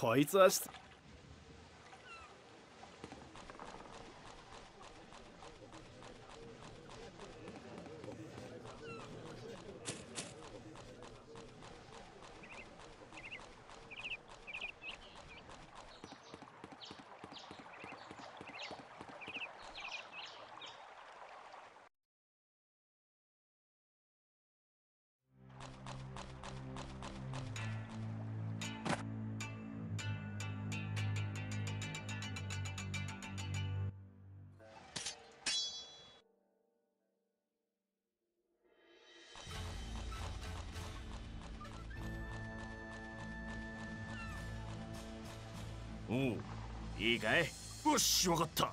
こいつはおういいかい？よしわかった。